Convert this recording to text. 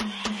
Bye.